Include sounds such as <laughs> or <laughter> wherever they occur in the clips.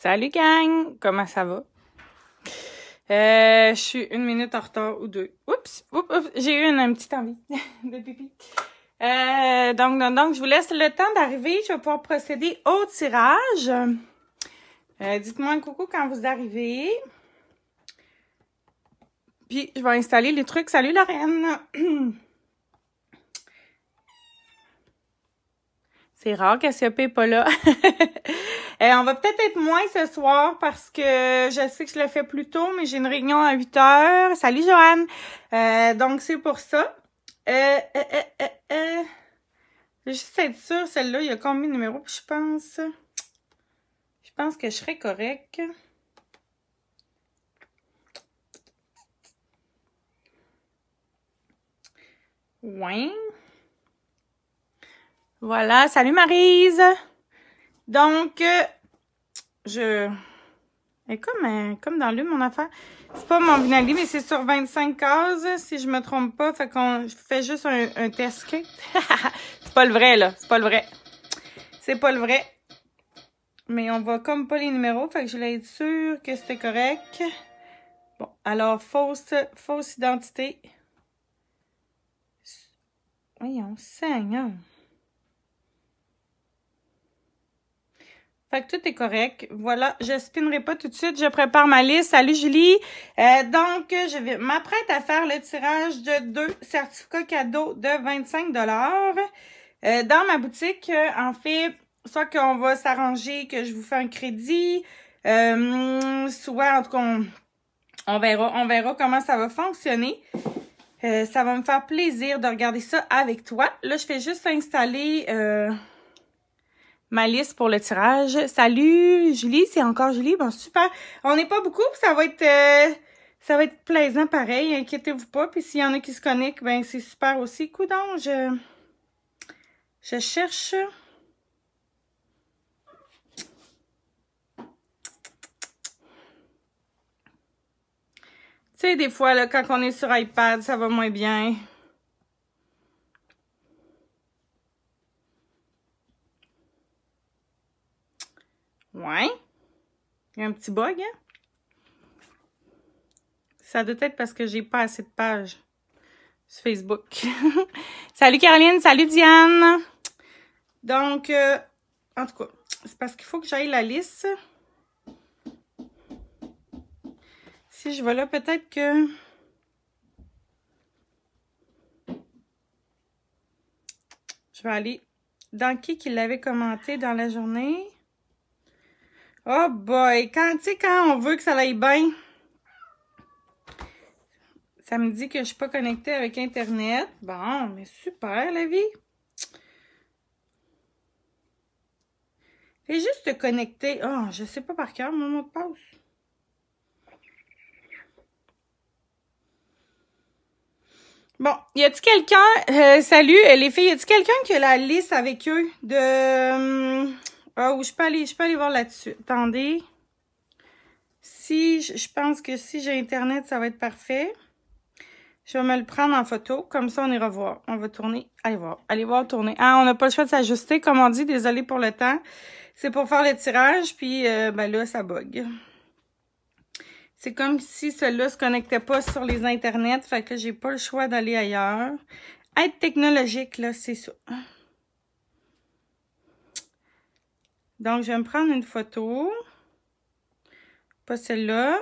Salut gang, comment ça va? Euh, je suis une minute en retard ou deux. Oups, j'ai eu une, petite envie <laughs> de pipi. Euh, donc, donc, donc, je vous laisse le temps d'arriver. Je vais pouvoir procéder au tirage. Euh, Dites-moi un coucou quand vous arrivez. Puis, je vais installer les trucs. Salut Lorraine! <clears throat> C'est rare Cassiope n'est pas là. <laughs> Euh, on va peut-être être moins ce soir parce que je sais que je le fais plus tôt, mais j'ai une réunion à 8 heures. Salut Joanne! Euh, donc, c'est pour ça. Euh, euh, euh, juste être sûre, celle-là, il y a combien de numéros? Je pense... Je pense que je serais correct. Ouais. Voilà, salut Marise. Donc, euh, je... est comme, euh, comme dans l'une, mon affaire. C'est pas mon vinagre, mais c'est sur 25 cases, si je me trompe pas. Fait qu'on fait juste un, un test. <laughs> c'est pas le vrai, là. C'est pas le vrai. C'est pas le vrai. Mais on voit comme pas les numéros. Fait que je voulais être sûre que c'était correct. Bon, alors, fausse, fausse identité. Voyons, Seigneur. Fait que tout est correct. Voilà, je spinnerai pas tout de suite. Je prépare ma liste. Salut Julie. Euh, donc, je vais m'apprête à faire le tirage de deux certificats cadeaux de 25 euh, Dans ma boutique, euh, en fait, soit qu'on va s'arranger que je vous fais un crédit, euh, soit en tout cas, on, on, verra, on verra comment ça va fonctionner. Euh, ça va me faire plaisir de regarder ça avec toi. Là, je fais juste installer ma liste pour le tirage. Salut Julie, c'est encore Julie. Bon, super. On n'est pas beaucoup, ça va être euh, ça va être plaisant pareil, inquiétez-vous pas. Puis s'il y en a qui se connectent, ben c'est super aussi. Coudon, je je cherche. Tu sais, des fois, là, quand on est sur iPad, ça va moins bien. Ouais. Il y a un petit bug, hein? Ça doit être parce que j'ai pas assez de pages sur Facebook. <laughs> salut Caroline, salut Diane. Donc, euh, en tout cas, c'est parce qu'il faut que j'aille la liste. Si je vais là, peut-être que... Je vais aller dans qui qui l'avait commenté dans la journée. Oh boy! Quand, tu sais, quand on veut que ça aille bien, ça me dit que je suis pas connectée avec Internet. Bon, mais super, la vie! Fais juste te connecter. Oh, je sais pas par cœur mon mot de passe. Bon, y a-t-il quelqu'un, euh, salut les filles, y a-t-il quelqu'un qui a la liste avec eux de, oh, je peux aller, je peux aller voir là-dessus. Attendez. Si, je pense que si j'ai Internet, ça va être parfait. Je vais me le prendre en photo, comme ça on ira voir. On va tourner, allez voir, allez voir tourner. Ah, on n'a pas le choix de s'ajuster, comme on dit, désolé pour le temps. C'est pour faire le tirage, puis euh, ben là, ça bug. C'est comme si celui-là se connectait pas sur les internets, fait que j'ai pas le choix d'aller ailleurs. Être technologique, là, c'est ça. Donc, je vais me prendre une photo. Pas celle-là.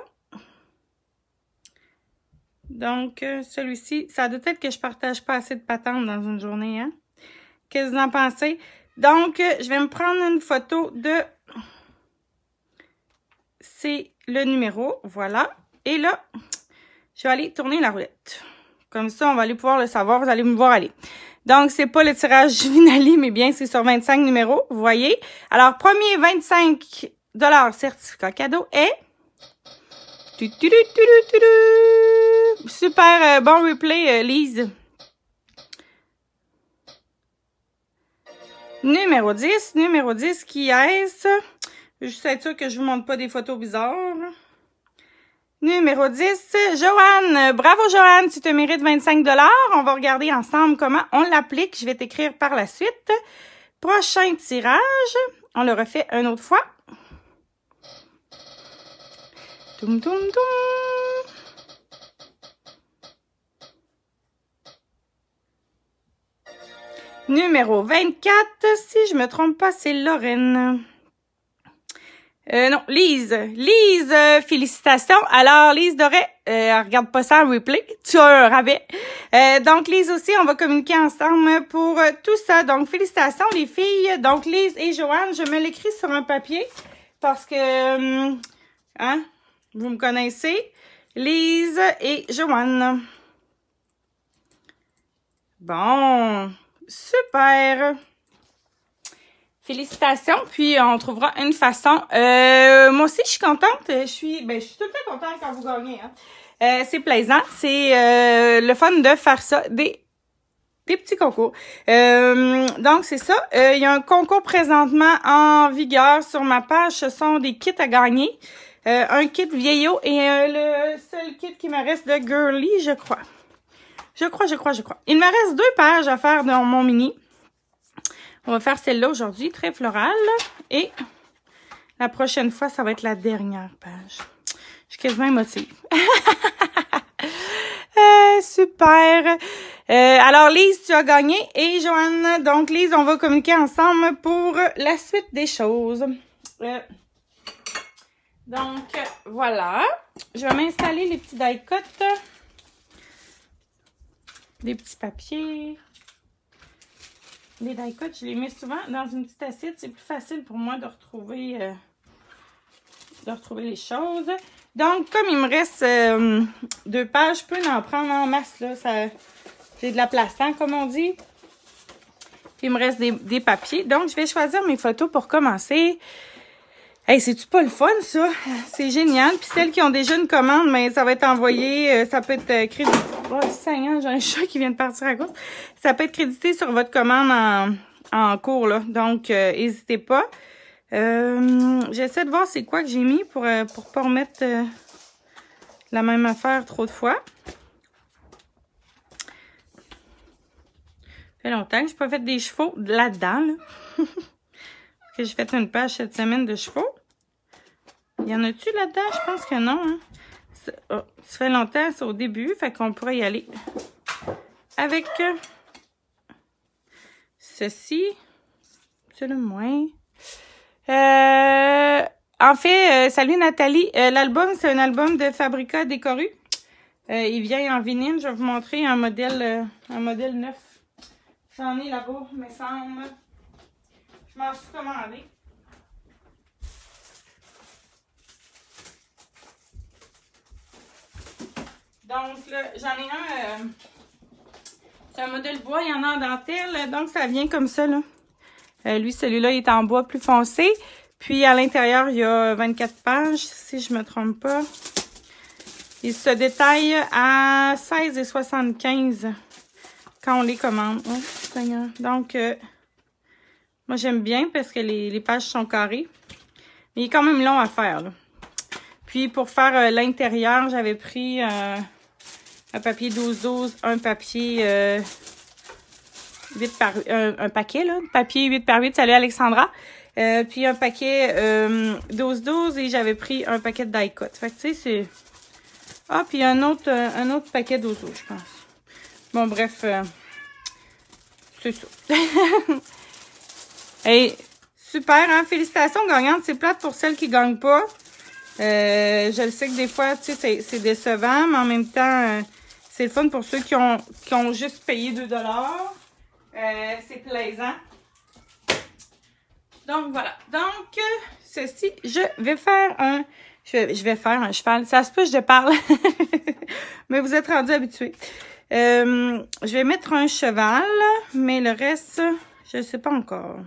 Donc, euh, celui-ci, ça doit être que je partage pas assez de patentes dans une journée, hein? Qu'est-ce que vous en pensez? Donc, euh, je vais me prendre une photo de... C'est le numéro, voilà. Et là, je vais aller tourner la roulette. Comme ça, on va aller pouvoir le savoir. Vous allez me voir aller. Donc, c'est pas le tirage <laughs> Vinali, mais bien, c'est sur 25 numéros, vous voyez. Alors, premier 25 certificat cadeau est... Super euh, bon replay, euh, Lise. Numéro 10. Numéro 10, qui est-ce? Juste être sûr que je vous montre pas des photos bizarres. Numéro 10, Joanne. Bravo, Joanne. Tu te mérites 25 On va regarder ensemble comment on l'applique. Je vais t'écrire par la suite. Prochain tirage. On le refait une autre fois. Toum, toum, toum. Numéro 24, si je me trompe pas, c'est Lorraine. Euh, non, Lise. Lise, euh, félicitations. Alors, Lise Doré, euh, regarde pas ça en replay, tu as un rabais. Euh, donc, Lise aussi, on va communiquer ensemble pour tout ça. Donc, félicitations les filles. Donc, Lise et Joanne, je me l'écris sur un papier parce que, hein, vous me connaissez. Lise et Joanne. Bon, super. Félicitations, puis on trouvera une façon. Euh, moi aussi, je suis contente. Je suis, ben, je suis tout le temps contente quand vous gagnez. Hein. Euh, c'est plaisant. C'est euh, le fun de faire ça. Des, des petits concours. Euh, donc, c'est ça. Euh, il y a un concours présentement en vigueur sur ma page. Ce sont des kits à gagner. Euh, un kit vieillot et le seul kit qui me reste de girly, je crois. Je crois, je crois, je crois. Il me reste deux pages à faire dans mon mini. On va faire celle-là aujourd'hui, très florale. Et la prochaine fois, ça va être la dernière page. Je suis quasiment émotive. <laughs> euh, super. Euh, alors, Lise, tu as gagné. Et Joanne, donc Lise, on va communiquer ensemble pour la suite des choses. Euh, donc, voilà. Je vais m'installer les petits die-cuts. Des petits papiers. Les die cuts, je les mets souvent dans une petite assiette. C'est plus facile pour moi de retrouver, euh, de retrouver les choses. Donc, comme il me reste euh, deux pages, je peux en prendre en masse. là. J'ai de la place, hein, comme on dit. Puis, il me reste des papiers. Donc, je vais choisir mes photos pour commencer. Hey, c'est-tu pas le fun, ça? C'est génial. Puis celles qui ont déjà une commande, mais ça va être envoyé, euh, ça peut être euh, crédité. Oh, Seigneur, j'ai un chat qui vient de partir à cause. Ça peut être crédité sur votre commande en, en cours, là. Donc, euh, n'hésitez pas. Euh, J'essaie de voir c'est quoi que j'ai mis pour, euh, pour pas remettre euh, la même affaire trop de fois. Ça fait longtemps que je pas fait des chevaux là-dedans, là. <laughs> que j'ai fait une page cette semaine de chevaux. Y en a-tu là-dedans? Je pense que non. Hein? Ça, oh, fait longtemps, c'est au début, fait qu'on pourrait y aller avec euh, ceci. C'est le moins. Euh, en fait, euh, salut Nathalie. L'album, c'est un album de Fabrica Décoru. Il vient en vinyle. Je vais vous montrer un modèle, un modèle neuf. J'en ai là-bas, me semble. Je m'en suis commandé. Donc, j'en ai un. euh, c'est un modèle bois, il y en a en dentelle. Donc, ça vient comme ça, là. Euh, lui, celui-là, il est en bois plus foncé. Puis, à l'intérieur, il y a 24 pages, si je me trompe pas. Il se détaille à 16,75 quand on les commande. Seigneur. Donc, euh, moi, j'aime bien parce que les, pages sont carrées. Mais il est quand même long à faire. Puis, pour faire euh, l'intérieur, j'avais pris euh, un papier 12-12, un papier euh, 8 par un, un paquet, là, papier 8 par 8, salut Alexandra. Euh, puis un paquet 12-12 et j'avais pris un paquet de die cut. Fait que tu sais, c'est. Ah, puis un autre, euh, un autre paquet 12 je pense. Bon, bref. euh, c'est ça. <laughs> hey, super, hein? Félicitations gagnantes. C'est plate pour celles qui gagnent pas. Euh, je le sais que des fois, tu sais, c'est- décevant, mais en même temps, euh, c'est le fun pour ceux qui ont, qui ont juste payé 2 euh, C'est plaisant. Donc, voilà. Donc, ceci, je vais faire un... Je vais, je vais faire un cheval. Ça se peut, je parle. <laughs> mais vous êtes rendus habitués. Euh, je vais mettre un cheval, mais le reste, je ne sais pas encore.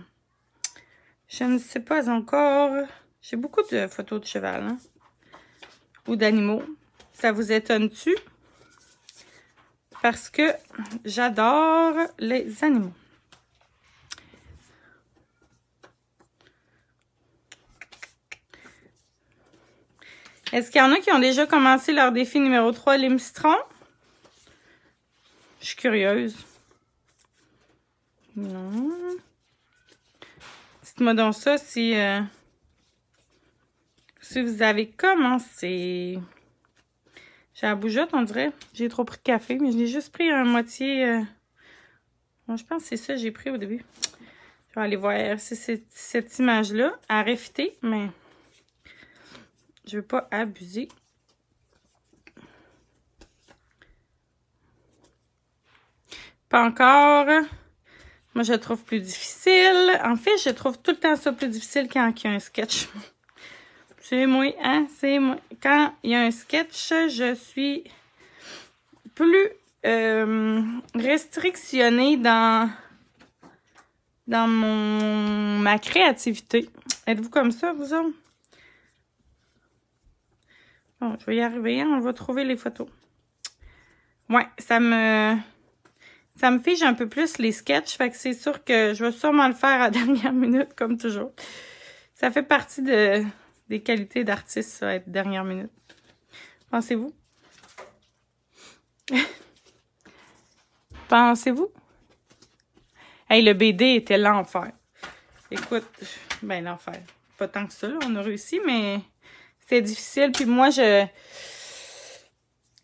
Je ne sais pas encore. J'ai beaucoup de photos de cheval, hein? Ou d'animaux. Ça vous étonne-tu? Parce que j'adore les animaux. Est-ce qu'il y en a qui ont déjà commencé leur défi numéro 3, les? Je suis curieuse. Non. Dites-moi donc ça si... euh, si vous avez commencé. J'ai la bougeotte, on dirait. J'ai trop pris de café, mais j'ai juste pris un moitié... Euh, je pense que c'est ça que j'ai pris au début. Je vais aller voir cette image-là à réfuter, mais je ne veux pas abuser. Pas encore. Moi, je le trouve plus difficile. En fait, je trouve tout le temps ça plus difficile quand il y a un sketch. <laughs> C'est moi, hein? C'est moi. Quand il y a un sketch, je suis plus euh, restrictionnée dans, dans mon, ma créativité. Êtes-vous comme ça, vous autres? Bon, je vais y arriver, hein? on va trouver les photos. Ouais, ça me ça me fige un peu plus les sketchs, fait que c'est sûr que je vais sûrement le faire à <laughs> dernière minute, comme toujours. Ça fait partie de, des qualités d'artiste, ça, être dernière minute. Pensez-vous? <laughs> Pensez-vous? Hey, le BD était l'enfer. Écoute, ben l'enfer. Pas tant que ça, on a réussi, mais c'était difficile. Puis moi, je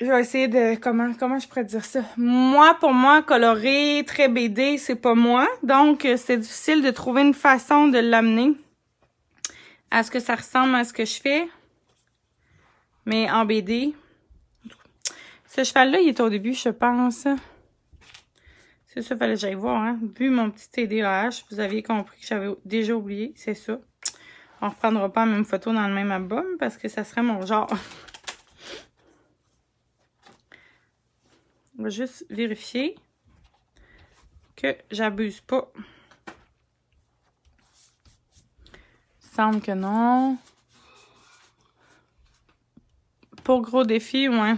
je vais essayer de comment comment je pourrais dire ça. Moi pour moi coloré très BD, c'est pas moi. Donc euh, c'est difficile de trouver une façon de l'amener à ce que ça ressemble à ce que je fais. Mais en BD. Ce cheval là, il est au début, je pense. C'est ça, fallait que j'aille voir hein. Vu mon petit TDAH, vous aviez compris que j'avais déjà oublié, c'est ça. On reprendra pas la même photo dans le même album parce que ça serait mon genre. <laughs> On va juste vérifier que j'abuse pas. semble que non. Pour gros défi, ouais.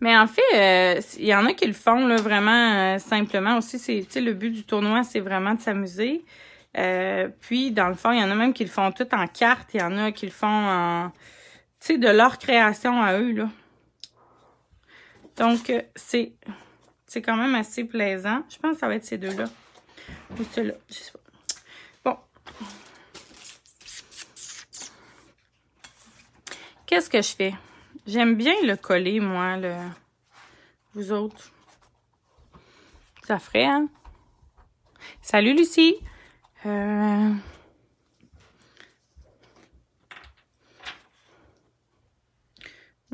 Mais en fait, euh, il y en a qui le font là, vraiment euh, simplement aussi. C'est le but du tournoi, c'est vraiment de s'amuser. Euh, puis, dans le fond, il y en a même qui le font tout en carte. Il y en a qui le font en... Tu sais, de leur création à eux, là. Donc, euh, c'est quand même assez plaisant. Je pense que ça va être ces deux-là. Ou ceux-là, je sais pas. Bon. Qu'est-ce que je fais? J'aime bien le coller, moi, le... Vous autres. Ça ferait, hein? Salut, Lucie! Euh...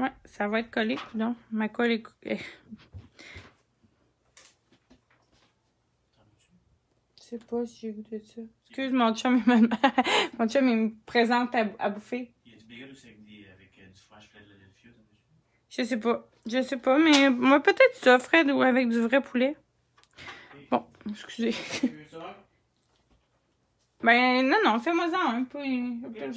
Ouais, ça va être collé. Non, ma colle est... Je sais pas si j'ai goûté ça. Excuse, mon chum, il me, <laughs> mon chum, il me présente à, à bouffer. Il y a du bagel aussi avec, des, avec euh, du fresh Philadelphia? Je sais pas. Je sais pas, mais moi, peut-être ça, Fred, ou avec du vrai poulet. Bon, excusez. <laughs> ben, non, non, fais-moi-en un peu. Okay.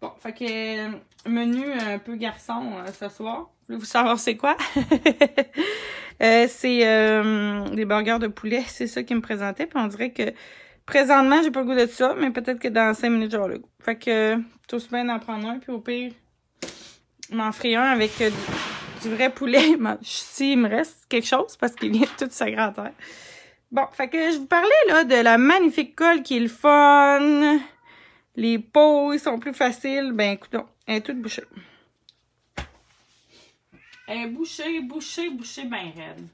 Bon, fait que euh, menu un peu garçon euh, ce soir. Vous savoir c'est quoi? <laughs> euh, c'est euh, des burgers de poulet, c'est ça qui me présentait. Puis on dirait que présentement, j'ai pas le goût de ça, mais peut-être que dans 5 minutes, j'aurai le goût. Fait que tout bien d'en prendre un, puis au pire, m'en ferai un avec du, vrai poulet. <laughs> S'il me reste quelque chose, parce qu'il vient de toute sa grandeur. Bon, fait que je vous parlais là de la magnifique colle qui est le fun. Les pots, ils sont plus faciles. Ben, écoutons, elle est toute bouchée. Elle est bouchée, bouchée, bouchée, ben raide.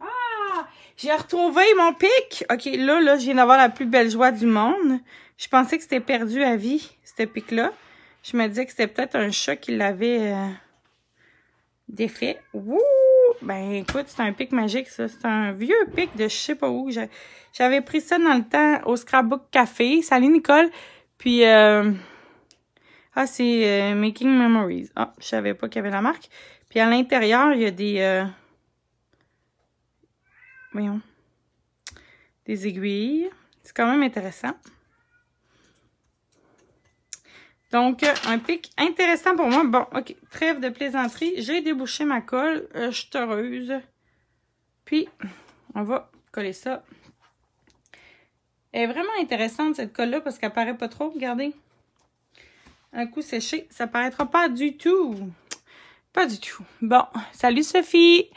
Ah! J'ai retrouvé mon pic! OK, là, là, je viens d'avoir la plus belle joie du monde. Je pensais que c'était perdu à vie, ce pic-là. Je me disais que c'était peut-être un chat qui l'avait euh, défait. Wouh! Ben, écoute, c'est un pic magique, ça. C'est un vieux pic de je sais pas où. J'avais pris ça dans le temps au Scrapbook Café. Salut, Nicole. Puis, euh... ah, c'est euh, Making Memories. Ah, je savais pas qu'il y avait la marque. Puis, à l'intérieur, il y a des... Euh... Voyons. Des aiguilles. C'est quand même intéressant. Donc, un pic intéressant pour moi. Bon, OK, trêve de plaisanterie. J'ai débouché ma colle. Euh, je suis heureuse. Puis, on va coller ça. Elle est vraiment intéressante, cette colle-là, parce qu'elle paraît pas trop. Regardez. Un coup séché, ça paraîtra pas du tout. Pas du tout. Bon, salut Sophie.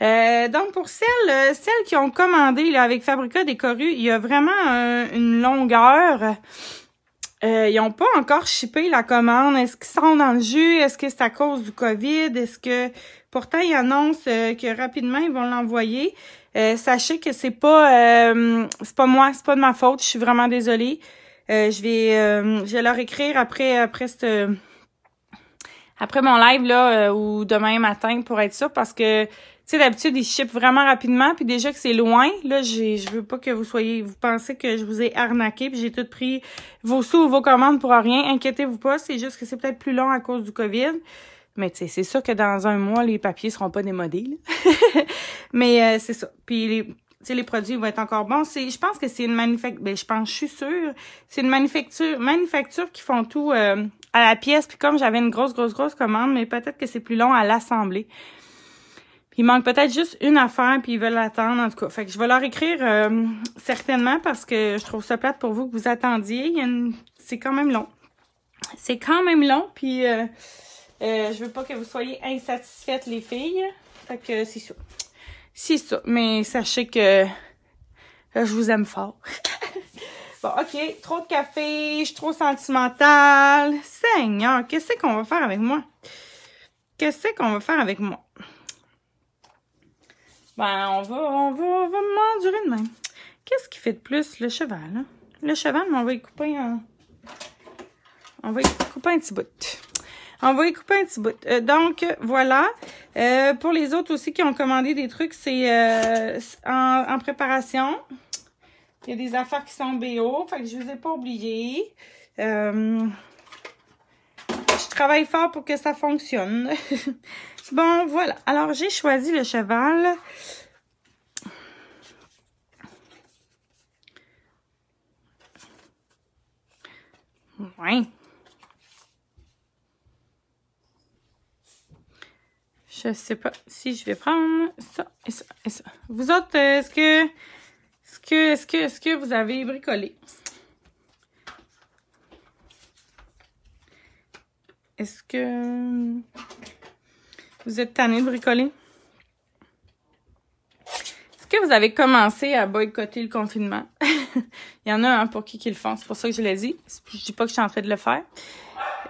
Euh, donc, pour celles, celles qui ont commandé avec Fabrica Décoru, il y a vraiment une longueur. Ils n'ont pas encore shippé la commande. Est-ce qu'ils sont dans le jus? Est-ce que c'est à cause du COVID? Est-ce que... Pourtant, ils annoncent que rapidement, ils vont l'envoyer. sachez que c'est pas c'est pas moi, c'est pas de ma faute. Je suis vraiment désolée. je vais je vais leur écrire après après cette après mon live là ou demain matin pour être sûr parce que sais, d'habitude, ils shippent vraiment rapidement, puis déjà que c'est loin, là, je veux pas que vous soyez, vous pensez que je vous ai arnaqué, puis j'ai tout pris vos sous ou vos commandes pour rien. Inquiétez-vous pas, c'est juste que c'est peut-être plus long à cause du COVID. Mais tu sais, c'est sûr que dans un mois, les papiers seront pas démodés. <laughs> Mais euh, c'est ça. Puis les, les produits vont être encore bons. C'est, je pense que c'est une manufacture, ben, je pense, je suis sûre, c'est une manufacture, manufacture qui font tout euh, à la pièce. Puis comme j'avais une grosse, grosse, grosse commande, mais peut-être que c'est plus long à l'assembler. Il manque peut-être juste une affaire, puis ils veulent l'attendre, en tout cas. Fait que je vais leur écrire euh, certainement parce que je trouve ça plate pour vous que vous attendiez. C'est quand même long. C'est quand même long, puis euh, euh, je veux pas que vous soyez insatisfaites, les filles. Fait que c'est ça. C'est ça. Mais sachez que je vous aime fort. <laughs> bon, OK. Trop de café. Je suis trop sentimentale. Seigneur, qu'est-ce qu'on va faire avec moi? Qu'est-ce qu'on va faire avec moi? Ben, on va, on va, on va m'endurer de. Qu'est-ce qui fait de plus le cheval? Hein? Le cheval, on va y couper un... On va y couper un petit bout. On va y couper un petit bout. Euh, donc, voilà. Euh, pour les autres aussi qui ont commandé des trucs, c'est euh, en, préparation. Il y a des affaires qui sont BO, fait que je vous ai pas oublié. Travaille fort pour que ça fonctionne. <laughs> Bon, voilà. Alors, j'ai choisi le cheval. Oui. Je sais pas si je vais prendre ça et ça et ça. Vous autres, est-ce que, est-ce que, est-ce que, est-ce que vous avez bricolé? Est-ce que... Vous êtes tanné de bricoler? Est-ce que vous avez commencé à boycotter le confinement? <laughs> Il y en a un pour qui qui le font, c'est pour ça que je l'ai dit. Je dis pas que je suis en train de le faire.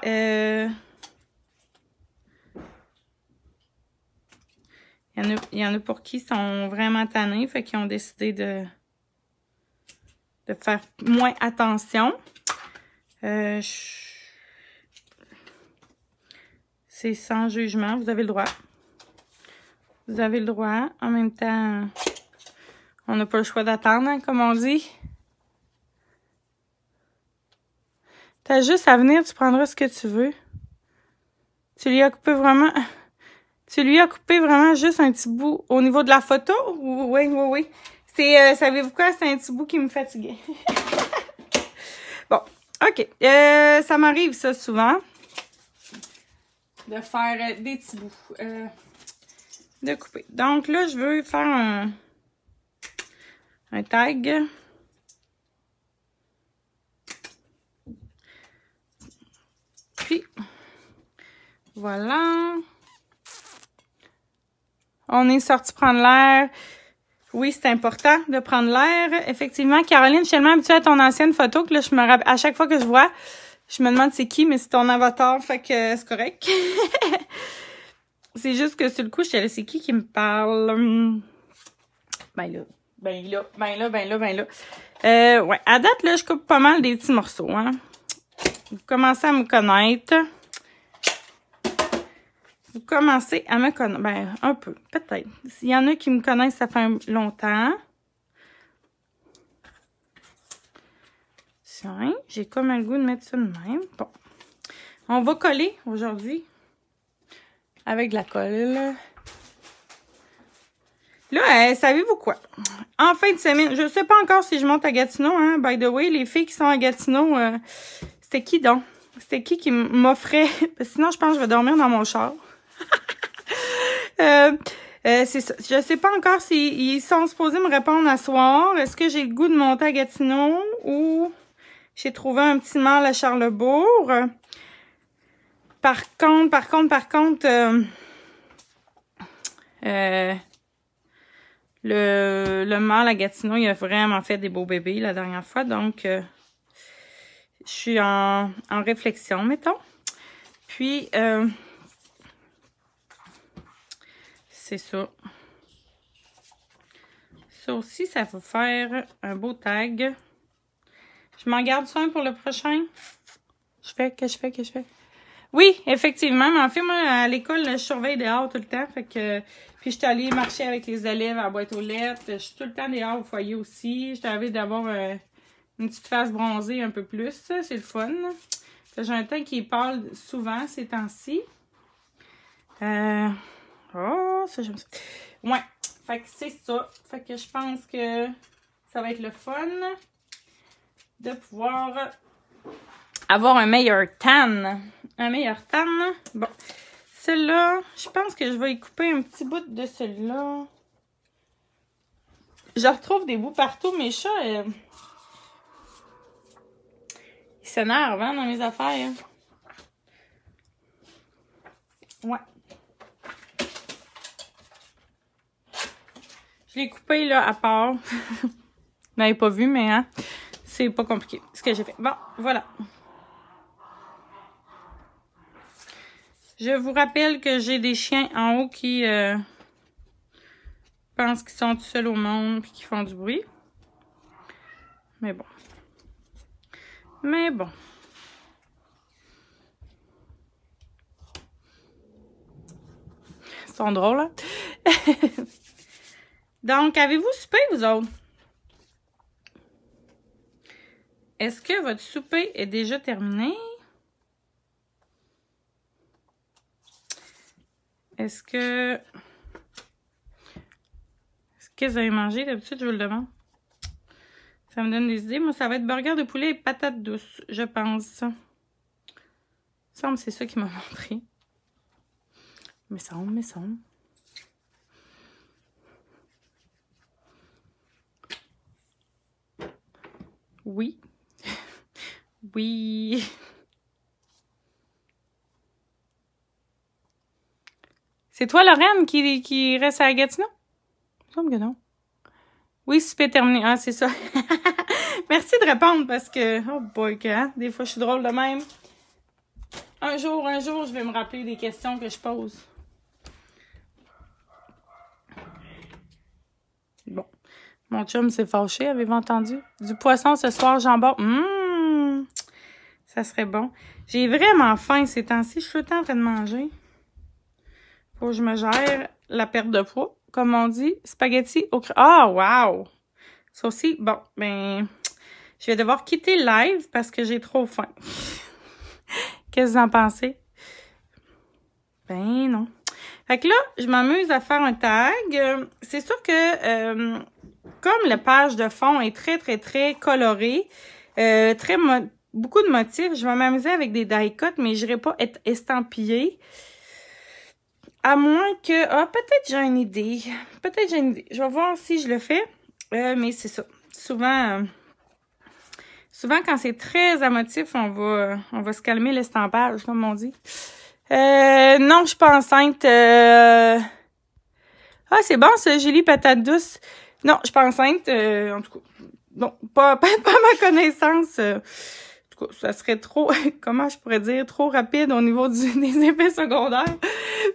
Euh, il, y en a, y en a pour qui sont vraiment tannés, fait qu'ils ont décidé de, de faire moins attention. Euh, c'est sans jugement. Vous avez le droit. Vous avez le droit. En même temps, on n'a pas le choix d'attendre, hein, comme on dit. T'as juste à venir, tu prendras ce que tu veux. Tu lui as coupé vraiment... <laughs> Tu lui as coupé vraiment juste un petit bout au niveau de la photo? Oui, oui, oui. C'est, euh, savez-vous quoi? C'est un petit bout qui me fatiguait. <laughs> bon, OK. Euh, ça m'arrive ça souvent de faire euh, des petits bouts. Euh, de couper. Donc là, je veux faire un, un tag. Puis, voilà. On est sorti prendre l'air. Oui, c'est important de prendre l'air. Effectivement, Caroline, je suis tellement habituée à ton ancienne photo que là, je me rappelle, à chaque fois que je vois, je me demande c'est qui, mais c'est ton avatar, fait que c'est correct. <laughs> c'est juste que sur le coup, je sais c'est qui qui me parle? Ben là, ben là, ben là, ben là, ben là. Euh, ouais, à date, là, je coupe pas mal des petits morceaux, hein. Vous commencez à me connaître. Vous commencez à me connaître. Ben, un peu, peut-être. S'il y en a qui me connaissent, ça fait longtemps. J'ai comme un goût de mettre ça de même. Bon. On va coller aujourd'hui avec de la colle. Là, euh, savez-vous quoi? En fin de semaine, je sais pas encore si je monte à Gatineau, hein. By the way, les filles qui sont à Gatineau, euh, c'était qui donc? C'était qui qui m'offrait? <laughs> Sinon, je pense que je vais dormir dans mon char. <laughs> euh, euh, ça. Je sais pas encore s'ils sont supposés me répondre à soir. Est-ce que j'ai le goût de monter à Gatineau ou... J'ai trouvé un petit mâle à Charlebourg. Par contre, par contre, par contre, euh, euh, le, le mâle à Gatineau, il a vraiment fait des beaux bébés la dernière fois. Donc, euh, je suis en, en, réflexion, mettons. Puis, c'est ça. Ça aussi, ça va faire un beau tag. Je m'en garde ça pour le prochain? Je fais, que je fais, que je fais? Oui, effectivement. Mais en fait, moi, à l'école, je surveille dehors tout le temps. Fait que, puis, je suis allée marcher avec les élèves à la boîte aux lettres. Je suis tout le temps dehors au foyer aussi. J'étais envie d'avoir euh, une petite face bronzée un peu plus. C'est le fun. J'ai un teint qui parle souvent ces temps-ci. Euh... Oh, ça, j'aime ça. Ouais. Fait que c'est ça. Fait que je pense que ça va être le fun de pouvoir avoir un meilleur tan. Un meilleur tan. Bon. Celle-là, je pense que je vais y couper un petit bout de celle-là. Je retrouve des bouts partout. Mes chats, euh, ils s'énervent hein, dans mes affaires. Ouais. Je l'ai coupé là à part. <laughs> Vous n'avez pas vu, mais hein, c'est pas compliqué ce que j'ai fait. Bon, voilà. Je vous rappelle que j'ai des chiens en haut qui euh, pensent qu'ils sont tout seuls au monde et qui font du bruit. Mais bon. Mais bon. Ils sont drôles, hein? <laughs> Donc, avez-vous soupé, vous autres? Est-ce que votre souper est déjà terminé? Est-ce que... Est-ce que vous avez mangé? D'habitude, je vous le demande. Ça me donne des idées. Moi, ça va être burger de poulet et patates douces, je pense. Il me semble c'est ça qui m'a <laughs> montré. Mais semble, mais semble. Oui. Oui. C'est toi, Lorraine, qui, qui reste à Gatineau? Il me que non. Oui, super terminé. Ah, c'est ça. <laughs> Merci de répondre parce que, oh boy, hein? des fois, je suis drôle de même. Un jour, un jour, je vais me rappeler des questions que je pose. Bon. Mon chum s'est fâché, avez-vous entendu? Du poisson ce soir, jambon. Hum! Ça serait bon. J'ai vraiment faim ces temps-ci. Je suis tout le en train de manger. Faut que je me gère la perte de poids, comme on dit. Spaghetti au Ah, wow! Ça aussi, bon, ben, je vais devoir quitter le live parce que j'ai trop faim. <laughs> Qu'est-ce que vous en pensez? Ben non. Fait que là, je m'amuse à faire un tag. C'est sûr que euh, comme la page de fond est très, très, très colorée, euh, très beaucoup de motifs, je vais m'amuser avec des die cuts, mais je n'irai pas être estampillée. À moins que... Ah, peut-être j'ai une idée. Peut-être j'ai une idée. Je vais voir si je le fais. Euh, mais c'est ça. Souvent... Euh, souvent, quand c'est très à on va, on va se calmer l'estampage, comme on dit. Euh, non, je suis pas enceinte. Euh... Ah, c'est bon, ça, Julie patate douce. Non, je suis pas enceinte. Euh, en tout cas, non, pas, <laughs> pas, pas ma connaissance ça serait trop, <laughs> comment je pourrais dire, trop rapide au niveau <laughs> des effets secondaires.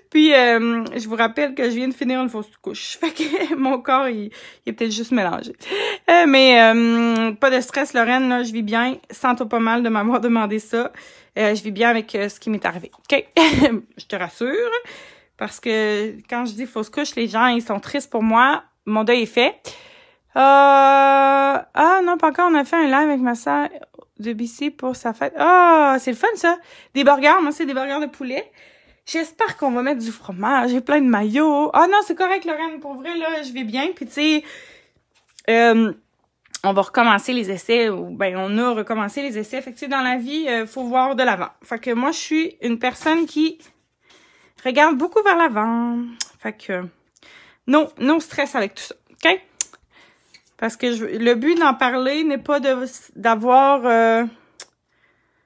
Puis, euh, je vous rappelle que je viens de finir une fausse couche. <laughs> Fait que mon corps, il, est peut-être juste mélangé. Euh, mais euh, pas de stress, Lorraine, là, je vis bien. Sens-toi pas mal de m'avoir demandé ça. je vis bien avec ce qui m'est arrivé. OK? je te rassure. Parce que quand je dis fausse couche, les gens, ils sont tristes pour moi. Mon deuil est fait. Ah non, pas encore. On a fait un live avec ma soeur de BC pour sa fête. Ah, c'est le fun, ça. Des burgers. Moi, c'est des burgers de poulet. J'espère qu'on va mettre du fromage. J'ai plein de maillots. Ah non, c'est correct, Lorraine. Pour vrai, là, je vais bien. Puis, tu sais, euh, on va recommencer les essais. Ou, ben, on a recommencé les essais. Fait que, dans la vie, euh, faut voir de l'avant. Fait que moi, je suis une personne qui regarde beaucoup vers l'avant. Fait que, non, non stress avec tout ça. OK? Parce que je, le but d'en parler n'est pas d'avoir euh,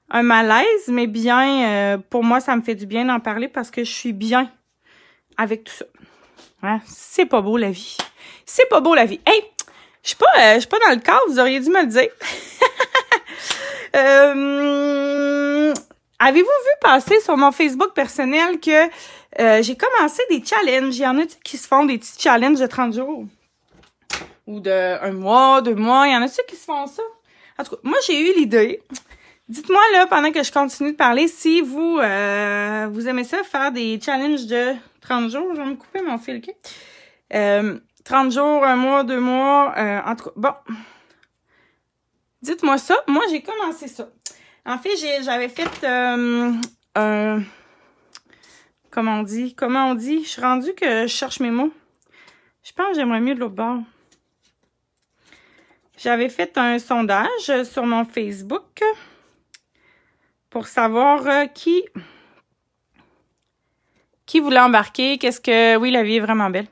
un malaise, mais bien, euh, pour moi, ça me fait du bien d'en parler parce que je suis bien avec tout ça. Hein? C'est pas beau la vie. C'est pas beau la vie. Hey, je suis pas, euh, suis pas dans le cadre, vous auriez dû me le dire. <laughs> euh, Avez-vous vu passer sur mon Facebook personnel que euh, j'ai commencé des challenges? Il y en a qui se font des petits challenges de 30 jours? Ou de un mois, deux mois. Il y en a ceux qui se font ça. En tout cas, moi, j'ai eu l'idée. Dites-moi là, pendant que je continue de parler, si vous euh, vous aimez ça, faire des challenges de 30 jours. Je vais me couper mon fil, OK? Euh, 30 jours, un mois, deux mois. Euh, en tout cas, bon. Dites-moi ça. Moi, j'ai commencé ça. En fait, j'avais fait euh, un... Comment on dit? Comment on dit? Je suis rendue que je cherche mes mots. Je pense que j'aimerais mieux de l'autre bord. J'avais fait un sondage sur mon Facebook pour savoir euh, qui qui voulait embarquer, qu'est-ce que... Oui, la vie est vraiment belle.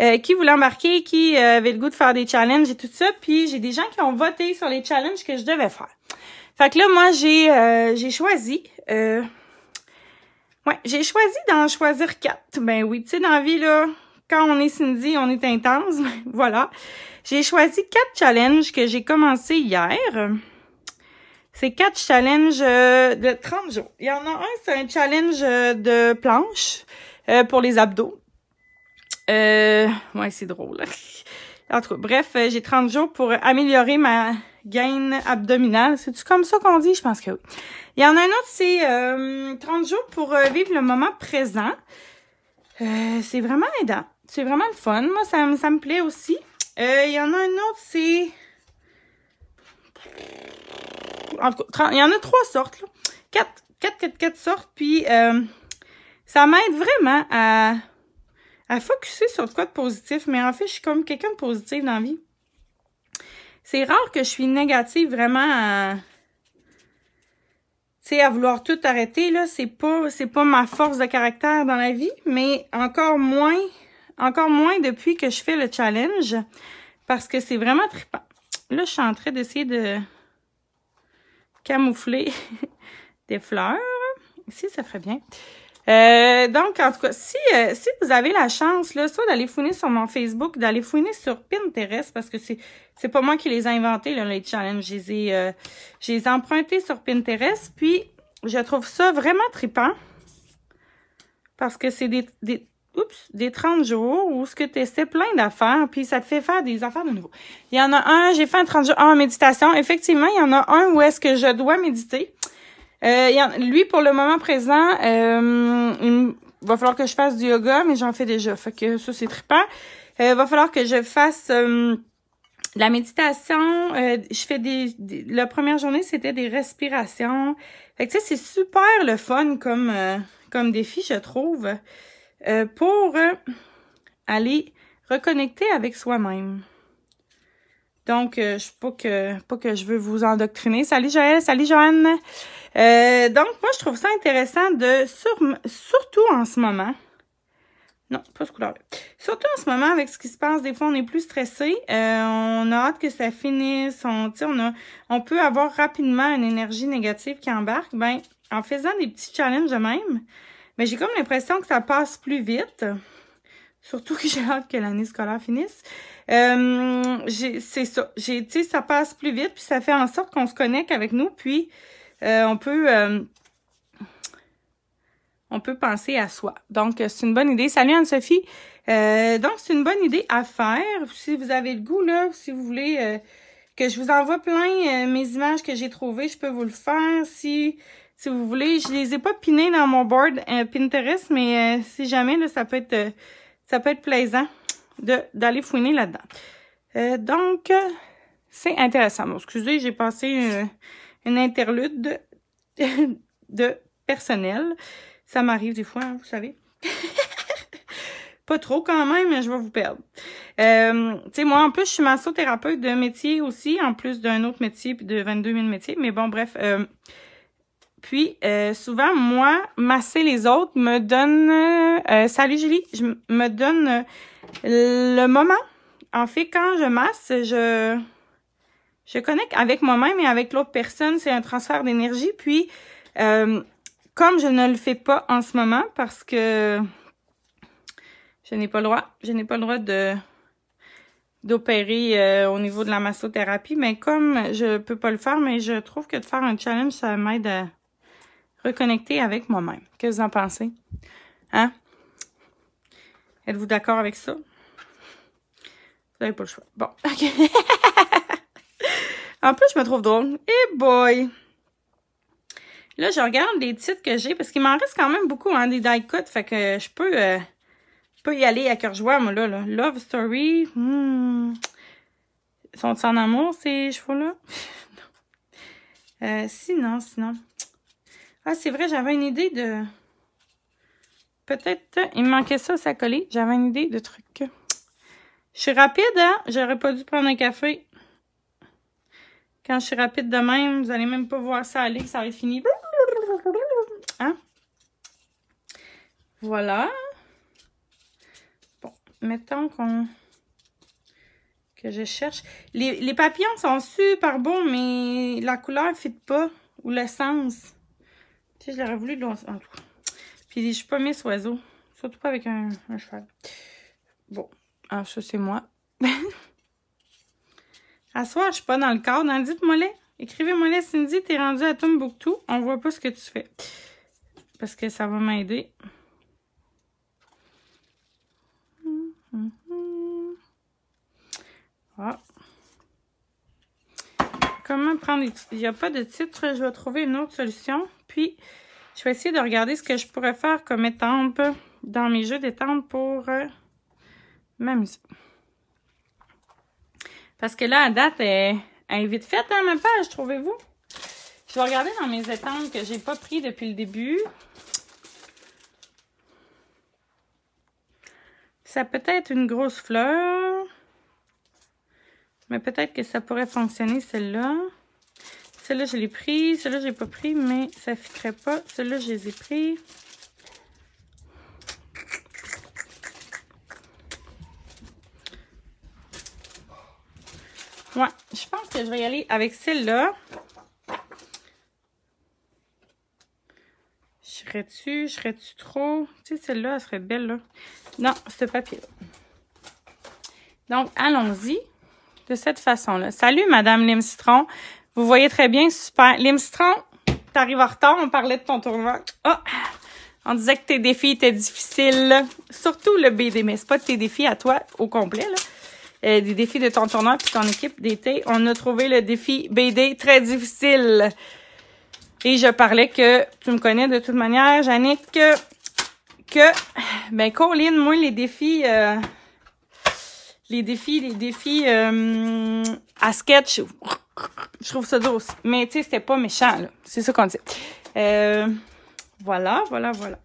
Euh, qui voulait embarquer, qui euh, avait le goût de faire des challenges et tout ça. Puis j'ai des gens qui ont voté sur les challenges que je devais faire. Fait que là, moi, j'ai euh, j'ai choisi... Euh, ouais, j'ai choisi d'en choisir quatre. Ben oui, tu sais, dans la vie, là, quand on est Cindy, on est intense. <laughs> voilà. J'ai choisi quatre challenges que j'ai commencé hier. C'est quatre challenges de 30 jours. Il y en a un, c'est un challenge de planche pour les abdos. Euh, ouais, c'est drôle. <laughs> En tout cas, bref, j'ai 30 jours pour améliorer ma gaine abdominale. C'est-tu comme ça qu'on dit? Je pense que oui. Il y en a un autre, c'est euh, 30 jours pour euh, vivre le moment présent. Euh, c'est vraiment aidant. C'est vraiment le fun. Moi, ça, ça me plaît aussi. Euh, il y en a un autre, c'est... Il y en a trois sortes. Là. Quatre, quatre, quatre, quatre sortes. Puis, euh, ça m'aide vraiment à à focuser sur quoi de positif, mais en fait, je suis comme quelqu'un de positif dans la vie. C'est rare que je suis négative vraiment à, tu à vouloir tout arrêter, là. C'est pas, c'est pas ma force de caractère dans la vie, mais encore moins, encore moins depuis que je fais le challenge, parce que c'est vraiment trippant. Là, je suis en train d'essayer de camoufler <laughs> des fleurs. Ici, ça ferait bien. Euh, donc, en tout cas, si, euh, si vous avez la chance, là, soit d'aller fouiner sur mon Facebook, d'aller fouiner sur Pinterest, parce que c'est c'est pas moi qui les ai inventés, là, les challenges. Je les ai, euh, empruntés sur Pinterest, puis je trouve ça vraiment trippant. Parce que c'est des, des, oups, des 30 jours où ce que tu essaies plein d'affaires, puis ça te fait faire des affaires de nouveau. Il y en a un, j'ai fait un 30 jours en méditation. Effectivement, il y en a un où est-ce que je dois méditer. Euh, lui, pour le moment présent, euh, il va falloir que je fasse du yoga, mais j'en fais déjà. Fait que ça, c'est trippant. Euh, il va falloir que je fasse euh, la méditation. Euh, je fais des, La première journée, c'était des respirations. Fait que tu sais, c'est super le fun comme, comme défi, je trouve, pour aller reconnecter avec soi-même. Donc, euh, je pas que pas que je veux vous endoctriner. Salut Joël, salut Joanne. Euh, donc, moi, je trouve ça intéressant de surtout en ce moment. Non, pas ce couleur -là. Surtout en ce moment, avec ce qui se passe, des fois, on est plus stressé. Euh, on a hâte que ça finisse. On, on, a, on peut avoir rapidement une énergie négative qui embarque. Ben, en faisant des petits challenges de même, mais j'ai comme l'impression que ça passe plus vite. Surtout que <laughs> j'ai hâte que l'année scolaire finisse. Euh, c'est ça. J'ai, tu sais, ça passe plus vite, puis ça fait en sorte qu'on se connecte avec nous, puis euh, on peut euh, on peut penser à soi. Donc, c'est une bonne idée. Salut Anne-Sophie. Euh, donc, c'est une bonne idée à faire. Si vous avez le goût, là, si vous voulez que je vous envoie plein mes images que j'ai trouvées, je peux vous le faire. Si si vous voulez, je les ai pas pinées dans mon board Pinterest, mais si jamais, là, ça peut être ça peut être plaisant d'aller fouiner là-dedans. Euh, donc, c'est intéressant. Bon, excusez, j'ai passé une, une interlude de, <laughs> de, personnel. Ça m'arrive des fois, hein, vous savez. <laughs> Pas trop quand même, mais je vais vous perdre. Euh, tu sais, moi, en plus, je suis massothérapeute de métier aussi, en plus d'un autre métier, puis de 22 000 métiers. Mais bon, bref. Euh, puis, euh, souvent, moi, masser les autres me donne... Euh, salut Julie, je me donne le moment. En fait, quand je masse, je, je connecte avec moi-même et avec l'autre personne. C'est un transfert d'énergie. Puis, euh, comme je ne le fais pas en ce moment parce que Je n'ai pas le droit. Je n'ai pas le droit de d'opérer euh, au niveau de la massothérapie, mais comme je peux pas le faire, mais je trouve que de faire un challenge, ça m'aide à reconnecter avec moi-même. Qu'est-ce que vous en pensez? Hein? Êtes-vous d'accord avec ça? Vous n'avez pas le choix. Bon, OK. <laughs> en plus, je me trouve drôle. Eh boy! Là, je regarde les titres que j'ai parce qu'il m'en reste quand même beaucoup, hein, des die cuts. Fait que je peux, euh, peux y aller à cœur joie, moi, là, là. Love Story. Hmm. Sont-ils en amour, ces chevaux-là? <laughs> euh, sinon, sinon. Ah, c'est vrai, j'avais une idée de... Peut-être, il me manquait ça, ça collait. J'avais une idée de truc. Je suis rapide, hein? J'aurais pas dû prendre un café. Quand je suis rapide de même, vous allez même pas voir ça aller, que ça va être fini. Hein? Voilà. Bon, mettons qu'on que je cherche. Les, papillons sont super beaux, mais la couleur ne fit pas. Ou le sens. Je l'aurais voulu de Puis je suis pas mis oiseau. Surtout pas avec un, un cheval. Bon. Ah, ça, c'est moi. <laughs> à soir, je suis pas dans le cadre. Hein? Dites-moi. Écrivez-moi les, Cindy, t'es rendu à Tombouctou. On voit pas ce que tu fais. Parce que ça va m'aider. Ah. Comment prendre les? Il n'y a pas de titre. Je vais trouver une autre solution. Puis, je vais essayer de regarder ce que je pourrais faire comme étampe dans mes jeux d'étampe pour euh, m'amuser. Parce que là, à date, est vite faite, hein, ma page, trouvez-vous? Je vais regarder dans mes étampes que j'ai pas pris depuis le début. Ça peut être une grosse fleur. Mais peut-être que ça pourrait fonctionner, celle-là. Celle-là, je l'ai pris. Celle-là, je l'ai pas pris, mais ça ne fitterait pas. Celle-là, je les ai pris. Ouais, je pense que je vais y aller avec celle-là. Je serais-tu, je serais-tu trop? Tu sais, celle-là, elle serait belle, là. Non, ce papier-là. Donc, allons-y de cette façon-là. Salut, Madame Limstron. Vous voyez très bien, super. Limstron, t'arrives en retard, on parlait de ton tournoi. Oh, on disait que tes défis étaient difficiles. Surtout le BD, mais c'est pas tes défis à toi au complet, là. Euh, des défis de ton tournoi puis ton équipe d'été. On a trouvé le défi BD très difficile. Et je parlais que, tu me connais de toute manière, Jannick, que, que ben, Colline, moi, les défis, euh, les défis, les défis euh, à sketch, je trouve ça dur aussi. Mais, tu sais, c'était pas méchant, là. C'est ça qu'on dit. voilà, voilà, voilà.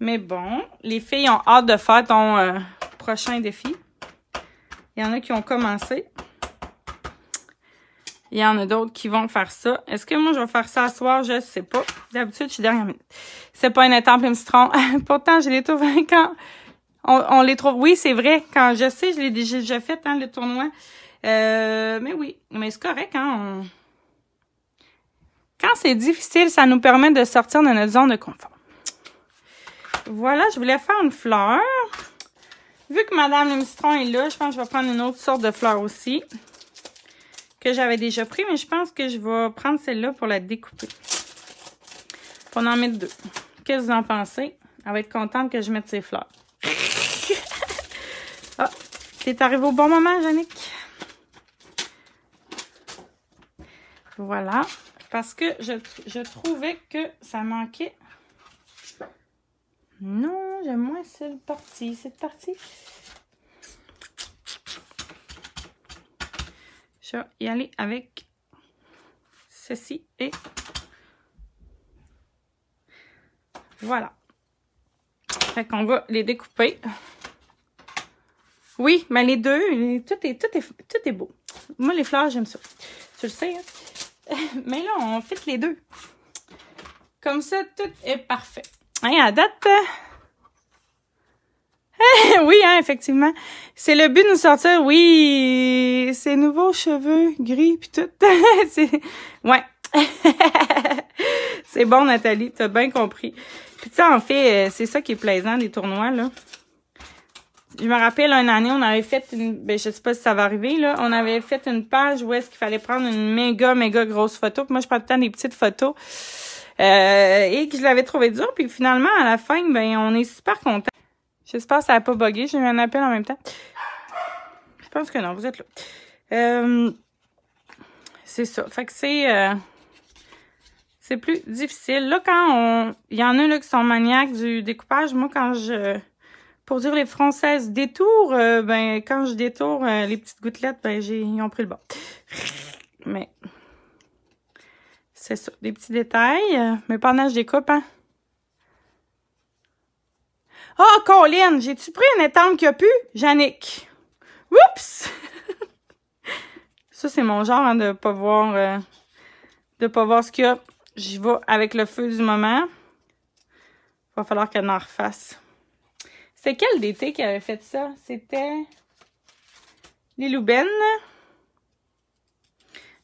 Mais bon, les filles ont hâte de faire ton prochain défi. Il y en a qui ont commencé. Il y en a d'autres qui vont faire ça. Est-ce que moi, je vais faire ça ce soir? Je sais pas. D'habitude, je suis dernière minute. C'est pas une étape, un citron. <laughs> Pourtant, je les trouve quand on, les trouve. Oui, c'est vrai. Quand je sais, je l'ai déjà fait, hein, le tournoi. Euh, mais oui, mais c'est correct, hein. Quand c'est difficile, ça nous permet de sortir de notre zone de confort. Voilà, je voulais faire une fleur. Vu que Madame le citron est là, je pense que je vais prendre une autre sorte de fleur aussi. Que j'avais déjà pris, mais je pense que je vais prendre celle-là pour la découper. Pour en mettre deux. Qu'est-ce que vous en pensez? Elle va être contente que je mette ses fleurs. <laughs> ah, t'es arrivé au bon moment, Jannick. Voilà. Parce que je, trouvais que ça manquait non, j'aime moins cette partie. Cette partie. Je vais y aller avec ceci et voilà. Fait qu'on va les découper. Oui, mais les deux, tout est, tout est, tout est beau. Moi, les fleurs, j'aime ça. Tu le sais, hein? <laughs> Mais là, on fait les deux. Comme ça, tout est parfait. Hein, à date. <laughs> oui, hein, effectivement. C'est le but de nous sortir, oui, ces nouveaux cheveux gris puis tout. <laughs> ouais. c'est bon Nathalie, tu as bien compris. Puis ça en fait, euh, c'est ça qui est plaisant des tournois là. Je me rappelle une année, on avait fait une, ben, je sais pas si ça va arriver, là. On avait fait une page où est-ce qu'il fallait prendre une méga, méga grosse photo. Puis moi, je prends tout le temps des petites photos. Euh, et que je l'avais trouvé dur. Puis finalement, à la fin, ben, on est super content. J'espère que ça n'a pas bugué. J'ai eu un appel en même temps. Je pense que non, vous êtes là. Euh, c'est ça. Fait que c'est... Euh, c'est plus difficile. Là, quand on... Il y en a là qui sont maniaques du découpage. Moi, quand je... Pour dire les Françaises détour, euh, ben quand je détourne euh, les petites gouttelettes, ben j'ai ils ont pris le bas. Mais c'est ça, des petits détails. Mais pendant je découpe, hein. Oh, Colin, j'ai-tu pris une étampe qui a pu? Jannick. Oups! <laughs> ça, c'est mon genre hein, de pas voir euh, de pas voir ce qu'il y a. J'y vais avec le feu du moment. Va falloir qu'elle en refasse. C'est quel d'été qui avait fait ça? C'était les Loubennes.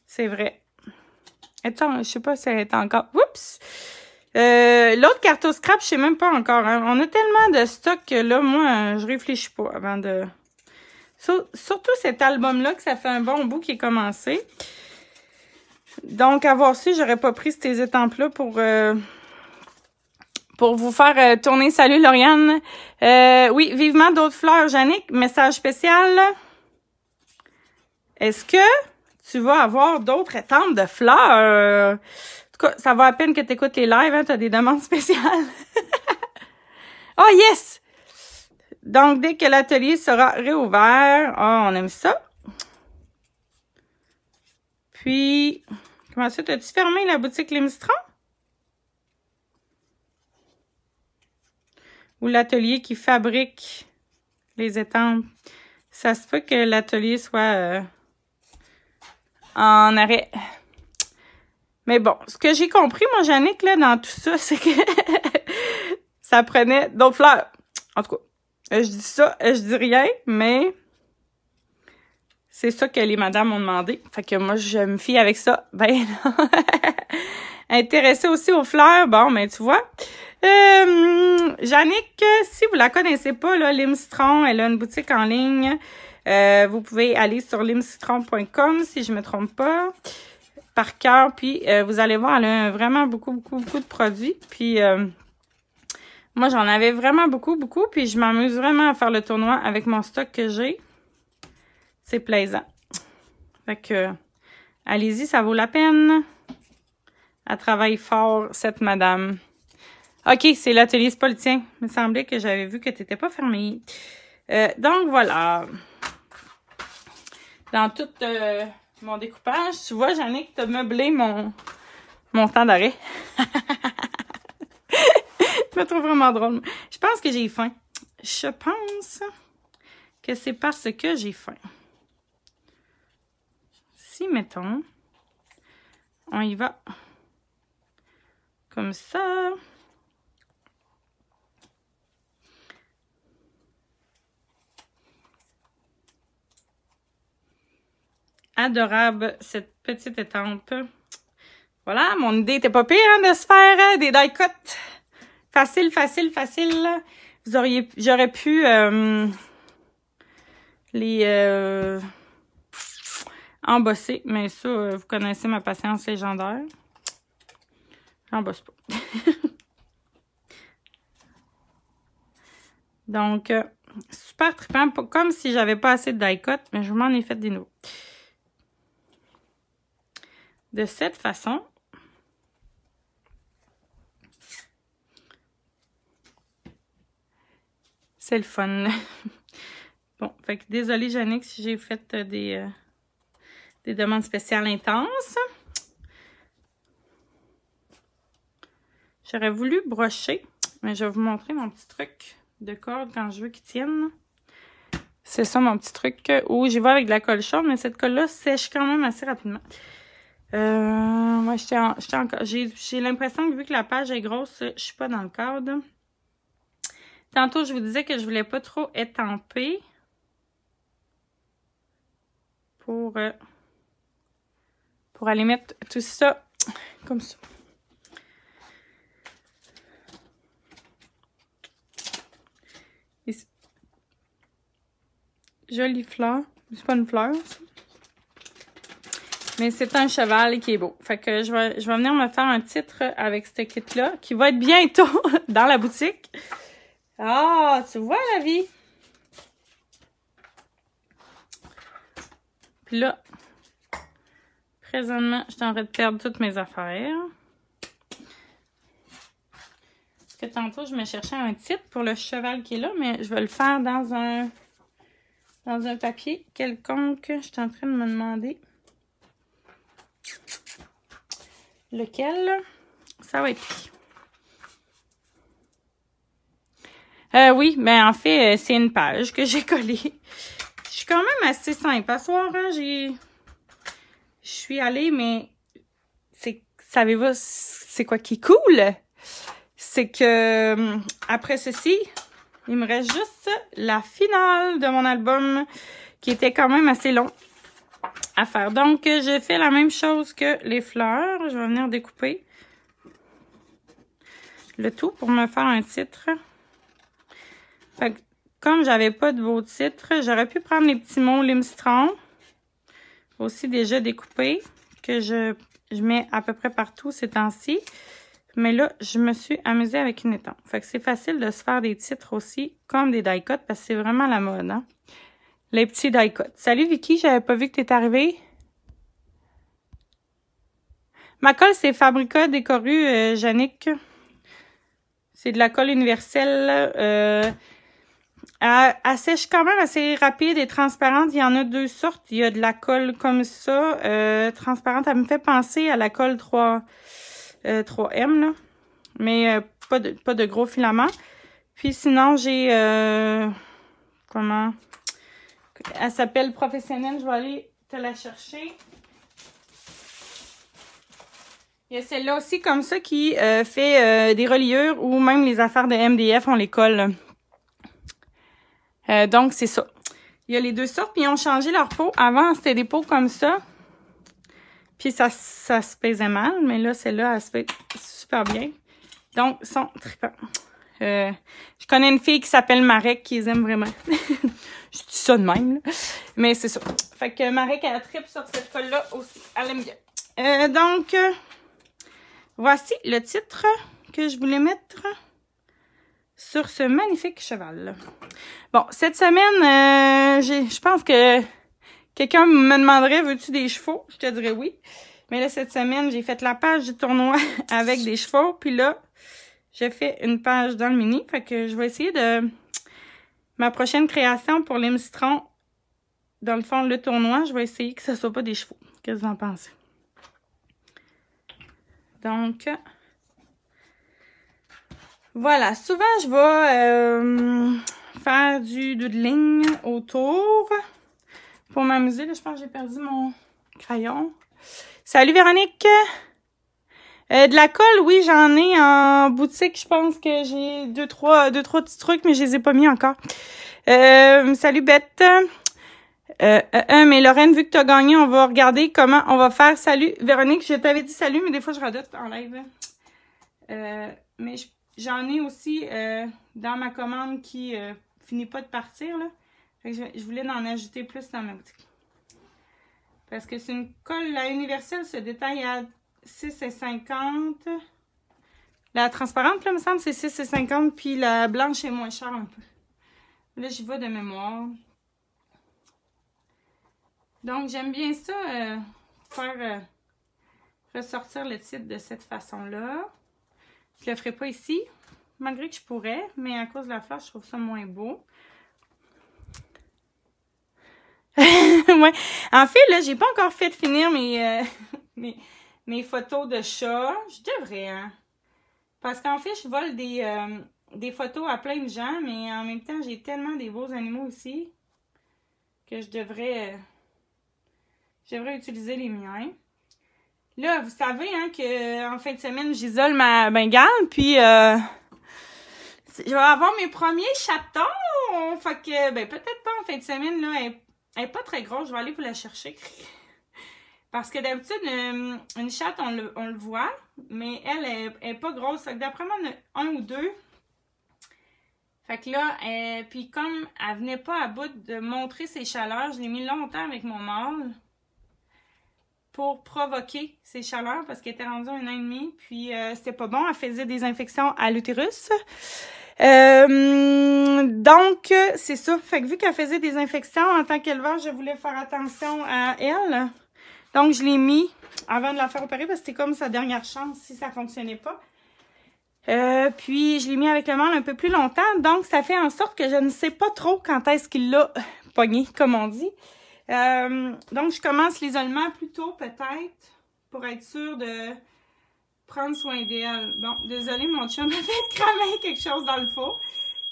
C'est vrai. Attends, je sais pas si elle est encore... Oups! Euh, L'autre carte scrap, je sais même pas encore. Hein. On a tellement de stock que là, moi, je réfléchis pas avant de... surtout cet album-là, que ça fait un bon bout qui est commencé. Donc, à voir si j'aurais pas pris ces étampes-là pour... Euh, pour vous faire euh, tourner. Salut Lauriane. Euh, oui, vivement d'autres fleurs, Jannick. Message spécial. Est-ce que tu vas avoir d'autres étampes de fleurs? En tout cas, ça va à peine que tu écoutes les lives, hein, tu as des demandes <laughs> spéciales. oh <laughs> yes! Donc, dès que l'atelier sera réouvert, oh, on aime ça. Puis, comment ça, t'as-tu fermé la boutique Limstron? Ou l'atelier qui fabrique les étampes. Ça se peut que l'atelier soit euh, en arrêt. Mais bon, ce que j'ai compris, moi, Jannick, là, dans tout ça, <laughs> c'est que ça prenait d'autres fleurs. En tout cas, je dis ça, je dis rien, mais c'est ça que les madames m'ont demandé. Fait que moi, je me fie avec ça. Ben, <laughs> intéressée aussi aux fleurs, bon, mais ben, tu vois, euh, si vous la connaissez pas, là, Limcitron, elle a une boutique en ligne. Euh, vous pouvez aller sur limcitron.com si je me trompe pas, par cœur. Puis euh, vous allez voir, elle a vraiment beaucoup, beaucoup, beaucoup de produits. Puis euh, moi, j'en avais vraiment beaucoup, beaucoup. Puis je m'amuse vraiment à faire le tournoi avec mon stock que j'ai. C'est plaisant. Fait que, allez-y, ça vaut la peine. Elle travaille fort, cette madame. OK, c'est l'atelier, c'est pas le tien. Il me semblait que j'avais vu que tu n'étais pas fermé. Euh, donc, voilà. Dans tout euh, mon découpage, tu vois, Jannick, t'as meublé mon, mon temps d'arrêt. <laughs> je me trouve vraiment drôle. Je pense que j'ai faim. Je pense que c'est parce que j'ai faim. Si, mettons, on y va comme ça. adorable, cette petite étampe. Voilà, mon idée était pas pire hein, de se faire hein, des die cuts. Facile, facile, facile. Vous auriez, j'aurais pu euh, les euh, embosser, mais ça, euh, vous connaissez ma patience légendaire. J'embosse pas. <laughs> Donc, super trippant, comme si j'avais pas assez de die cut, mais je m'en ai fait des nouveaux de cette façon. C'est le fun. <laughs> bon, fait que désolée, Jannick, si j'ai fait euh, des, euh, des demandes spéciales intenses. J'aurais voulu brocher, mais je vais vous montrer mon petit truc de corde quand je veux qu'il tienne. C'est ça mon petit truc où j'y vais avec de la colle chaude, mais cette colle-là sèche quand même assez rapidement. Euh, moi, j'ai l'impression que vu que la page est grosse, je suis pas dans le cadre. Tantôt, je vous disais que je voulais pas trop étamper. Pour, euh, pour aller mettre tout ça comme ça. Jolie fleur. C'est pas une fleur. Mais c'est un cheval qui est beau. Fait que je vais, venir me faire un titre avec ce kit-là, qui va être bientôt <laughs> dans la boutique. Ah, tu vois la vie! Puis là, présentement, je train de perdre toutes mes affaires. Parce que tantôt, je me cherchais un titre pour le cheval qui est là, mais je vais le faire dans un dans un papier quelconque. Je suis en train de me demander lequel ça va être. Euh, oui, ben, en fait, euh, c'est une page que j'ai collée. Je suis quand même assez simple. À soir, hein, j'ai... Je suis allée, mais... c'est Savez-vous c'est quoi qui est cool? C'est que, euh, après ceci, il me reste juste la finale de mon album qui était quand même assez long à faire. Donc, j'ai fait la même chose que les fleurs. Je vais venir découper le tout pour me faire un titre. Fait que, comme j'avais pas de beau titre, j'aurais pu prendre les petits mots Limstron, aussi déjà découpés, que je, je mets à peu près partout ces temps-ci. Mais là, je me suis amusée avec une étampe. Fait que c'est facile de se faire des titres aussi, comme des die parce que c'est vraiment la mode, hein? Les petits die Salut Vicky, j'avais pas vu que t'es arrivée. Ma colle, c'est Fabrica Décoru, euh. C'est de la colle universelle. Euh, elle, sèche quand même assez rapide et transparente. Il y en a deux sortes. Il y a de la colle comme ça, euh, transparente. Elle me fait penser à la colle 3... 3M, là. Mais euh, pas, de, pas de gros filaments. Puis sinon, j'ai... Euh, comment? Elle s'appelle Professionnelle. Je vais aller te la chercher. Il y a celle-là aussi comme ça qui euh, fait des reliures ou même les affaires de MDF, on les colle. donc, c'est ça. Il y a les deux sortes, puis ils ont changé leur peau. Avant, c'était des peaux comme ça. Puis ça, ça se pesait mal, mais là, celle-là, elle se fait super bien. Donc, sont tripants. Euh, je connais une fille qui s'appelle Marek qui les aime vraiment. <laughs> je dis ça de même. Mais c'est ça. Fait que Marek, elle tripe sur cette colle-là aussi. Elle aime bien. Euh, donc, euh, voici le titre que je voulais mettre sur ce magnifique cheval. Bon, cette semaine, je pense que Quelqu'un me demanderait, veux-tu des chevaux? Je te dirais oui. Mais là, cette semaine, j'ai fait la page du tournoi <laughs> avec des chevaux. Puis là, j'ai fait une page dans le mini. Fait que je vais essayer de... Ma prochaine création pour les mistrons, dans le fond, le tournoi, je vais essayer que ce soit pas des chevaux. Qu'est-ce que vous en pensez? Donc, voilà. Souvent, je vais euh, faire du doodling autour. Pour m'amuser, je pense que j'ai perdu mon crayon. Salut Véronique! Euh, de la colle, oui, j'en ai en boutique. Je pense que j'ai deux, trois, deux, trois petits trucs, mais je les ai pas mis encore. Euh, salut Bette. Euh, mais Lorraine, vu que tu as gagné, on va regarder comment on va faire. Salut Véronique, je t'avais dit salut, mais des fois je radote en live. Mais j'en ai aussi dans ma commande qui finit pas de partir. Là je, voulais en ajouter plus dans ma boutique. Parce que c'est une colle, la universelle se détaille à 6,50. La transparente, là, me semble, c'est 6,50. Puis la blanche est moins chère un peu. Là, j'y vais de mémoire. Donc, j'aime bien ça, euh, faire euh, ressortir le titre de cette façon-là. Je le ferai pas ici, malgré que je pourrais, mais à cause de la fleur, je trouve ça moins beau. <laughs> ouais. En fait, là, j'ai pas encore fait finir mes, euh, <laughs> mes, mes, photos de chat. Je devrais, hein. Parce qu'en fait, je vole des, euh, des photos à plein de gens, mais en même temps, j'ai tellement des beaux animaux ici que je devrais, euh, je devrais utiliser les miens. Là, vous savez, hein, que en fin de semaine, j'isole ma bengale, puis euh, je vais avoir mes premiers chatons. Fait que, ben, peut-être pas en fin de semaine, là, n'est pas très grosse. Je vais aller vous la chercher. Parce que d'habitude, une, une, chatte, on le, on voit, mais elle n'est est pas grosse. D'après moi, un ou deux. Fait que là, euh, puis comme elle venait pas à bout de montrer ses chaleurs, je l'ai mis longtemps avec mon mâle pour provoquer ses chaleurs parce qu'elle était rendue un an et demi. Puis euh, c'était pas bon. Elle faisait des infections à l'utérus. Euh, donc, c'est ça. Fait que vu qu'elle faisait des infections en tant qu'éleveur, je voulais faire attention à elle. Donc, je l'ai mis avant de la faire opérer parce que c'était comme sa dernière chance si ça fonctionnait pas. Euh, puis, je l'ai mis avec le mâle un peu plus longtemps. Donc, ça fait en sorte que je ne sais pas trop quand est-ce qu'il l'a <laughs> pogné, comme on dit. Euh, donc, je commence l'isolement plus tôt, peut-être, pour être sûre de prendre soin d'elle. Bon, désolé, mon chum <laughs> m'a fait cramer quelque chose dans le four.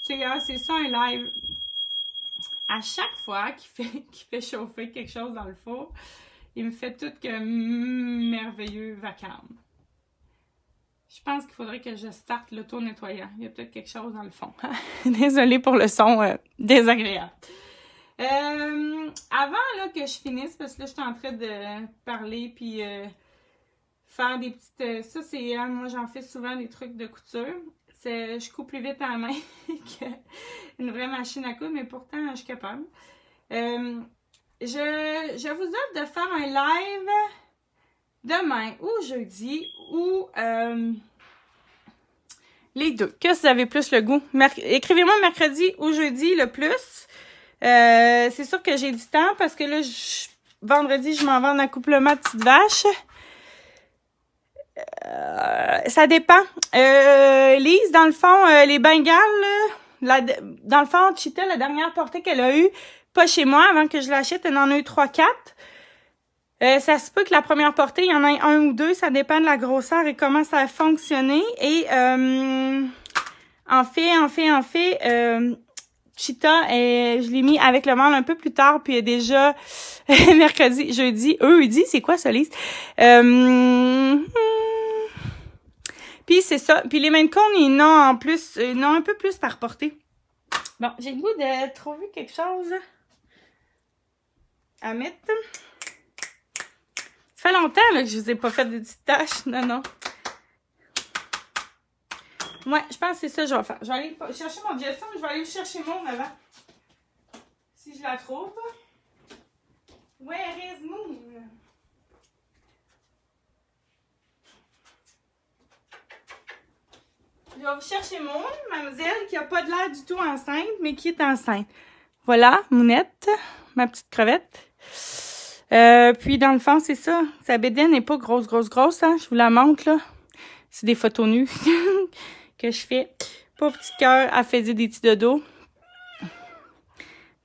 C'est ça un live. À chaque fois qu'il fait, <laughs> fait chauffer quelque chose dans le four, il me fait tout que merveilleux vacarme. Je pense qu'il faudrait que je starte l'auto-nettoyant. Il y a peut-être quelque chose dans le fond. <laughs> Désolée pour le son euh, désagréable. Euh, avant là, que je finisse, parce que là, je suis en train de parler puis euh, faire des petites. ça, c'est. moi, j'en fais souvent des trucs de couture. Je coupe plus vite la main <laughs> qu'une vraie machine à coudre, mais pourtant, je suis capable. je, je vous offre de faire un live demain ou jeudi ou euh, les deux. Que vous avez plus le goût? Écrivez-moi mercredi ou jeudi le plus. Euh, c'est sûr que j'ai du temps parce que là, vendredi, je m'en vais en accouplement petite vache. Euh, ça dépend. Lise, dans le fond, les Bengales, dans le fond, Chita, la dernière portée qu'elle a eue, pas chez moi, avant que je l'achète, elle en a eu 3-4. Euh, ça se peut que la première portée, il y en ait un ou deux, ça dépend de la grosseur et comment ça a fonctionné. Et euh, en fait, en fait, en fait, Cheetah, je l'ai mis avec le mâle un peu plus tard, puis déjà <laughs> mercredi, jeudi, dit c'est quoi ça, Lise? Euh, puis c'est ça. Puis les main cônes, ils n'ont en plus, ils n'ont un peu plus par portée. Bon, j'ai le goût de trouver quelque chose à mettre. Ça fait longtemps que je vous ai pas fait des petites tâches. Non, non. Ouais, je pense que c'est ça que je vais faire. Je vais aller chercher mon mais je vais aller chercher mon avant. Si je la trouve. Where is Moon? Je vais vous chercher Moon, mademoiselle, qui n'a pas de l'air du tout enceinte, mais qui est enceinte. Voilà, Mounette, ma petite crevette. Euh, puis dans le fond, c'est ça. Sa bédaine n'est pas grosse, grosse, grosse. Hein? Je vous la montre, là. C'est des photos nues <laughs> que je fais. Pauvre petit cœur, elle faisait des petits dodos.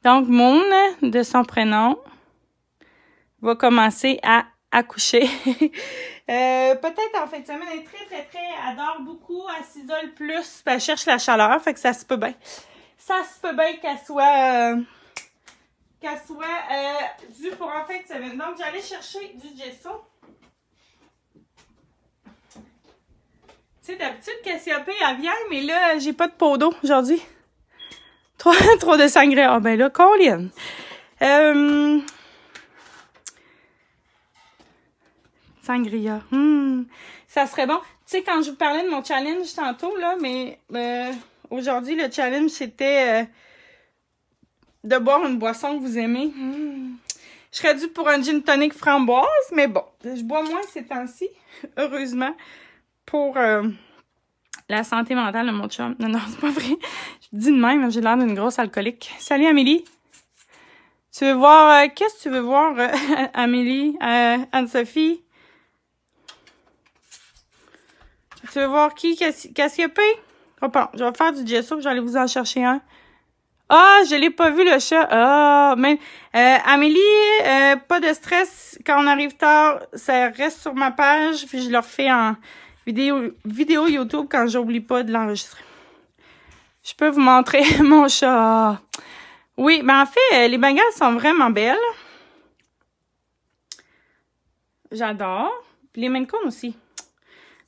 Donc, Moon, de son prénom, va commencer à accoucher. <laughs> euh, Peut-être en fait, de semaine, elle est très, très, très, adore beaucoup, elle s'isole plus, elle cherche la chaleur, fait que ça se peut bien. Ça se peut bien qu'elle soit... Euh, qu'elle soit euh, due pour en fin de semaine. Donc, j'allais chercher du gesso. Sais, d'habitude, Cassiope, elle vient, mais là, j'ai pas de pot d'eau aujourd'hui. <laughs> Trop, trop de sangria. Ah, ben là, Colin. Euh... Sangria. Hmm. Ça serait bon. Tu sais, quand je vous parlais de mon challenge tantôt, là, mais euh, aujourd'hui, le challenge, c'était... Euh, de boire une boisson que vous aimez. Hmm. Je serais due pour un gin tonic framboise, mais bon, je bois moins ces temps-ci, <laughs> heureusement, pour euh, la santé mentale de mon chum. Non, non, <laughs> c'est pas vrai. Je dis de même, j'ai l'air d'une grosse alcoolique. Salut Amélie. Tu veux voir, euh, qu'est-ce que tu veux voir, euh, <laughs> Amélie, Anne-Sophie? Tu veux voir qui? Cassiopée? Oh, bon, je vais faire du gesso, je vais aller vous en chercher un. Ah, je l'ai pas vu le chat. Ah, mais euh, Amélie, euh, pas de stress. Quand on arrive tard, ça reste sur ma page, puis je le refais en vidéo, vidéo YouTube quand j'oublie pas de l'enregistrer. Je peux vous montrer <laughs> mon chat. Oui, ben en fait, euh, les bengales sont vraiment belles. J'adore. Les Maine aussi.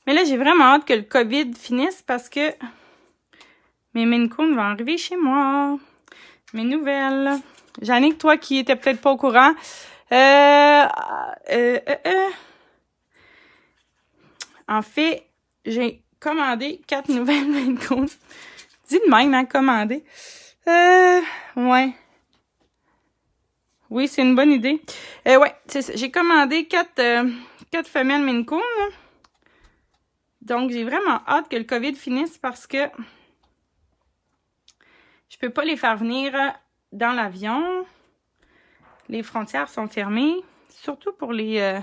Mais là, j'ai vraiment hâte que le COVID finisse parce que mes Maine vont arriver chez moi. Mes nouvelles. Jannick, toi qui étais peut-être pas au courant. Euh, euh, euh, en fait, j'ai commandé quatre <laughs> nouvelles Maine Dis de même, hein, commander. Euh, ouais. Oui, c'est une bonne idée. Euh, ouais. J'ai commandé quatre, euh, quatre femelles Maine. Donc, j'ai vraiment hâte que le COVID finisse parce que je peux pas les faire venir dans l'avion. Les frontières sont fermées, surtout pour les euh,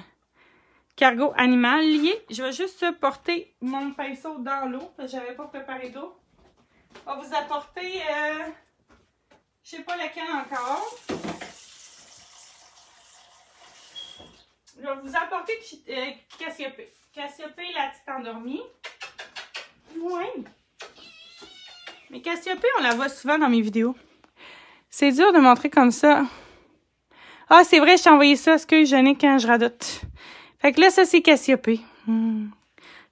cargos animaliers. Je vais juste porter mon pinceau dans l'eau, parce que j'avais pas préparé d'eau. On va vous apporter, euh, je sais pas laquelle encore. Je vais vous apporter euh, Cassiopée. Cassiopée, la petite endormie. Oui. Mais Cassiopée, on la voit souvent dans mes vidéos. C'est dur de montrer comme ça. Ah, c'est vrai, je t'ai envoyé ça, ce que je n'ai quand je radote. Fait que là, ça, c'est Cassiopée. Hmm.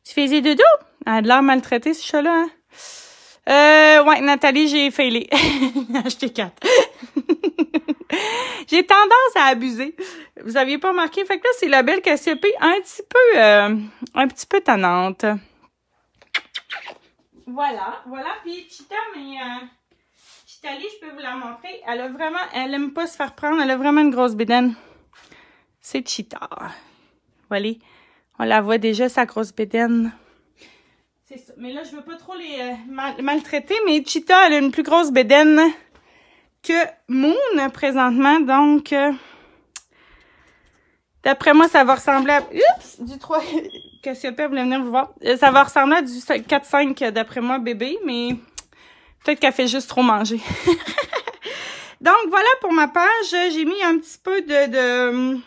Tu faisais dodo? Elle a de l'air maltraitée, ce chat-là, hein? Euh, ouais, Nathalie, j'ai failé. <laughs> Acheté quatre. <laughs> j'ai tendance à abuser. Vous aviez pas remarqué? Fait que là, c'est la belle Cassiopée un petit peu, euh, un petit peu tannante. Voilà, voilà. Puis Chita, mais euh, je peux vous la montrer. Elle a vraiment, elle aime pas se faire prendre. Elle a vraiment une grosse bédaine. C'est Chita. Voilà. On la voit déjà, sa grosse bédaine. C'est ça. Mais là, je veux pas trop les euh, maltraiter, mais Cheetah, elle a une plus grosse bédaine que Moon présentement. Donc, euh, d'après moi, ça va ressembler à... Oups! Du 3... <laughs> Cassiopeia voulait venir vous voir. Euh, ça va ressembler à du 4-5 d'après moi, bébé, mais peut-être qu'elle fait juste trop manger. <laughs> Donc, voilà pour ma page. J'ai mis un petit peu de... de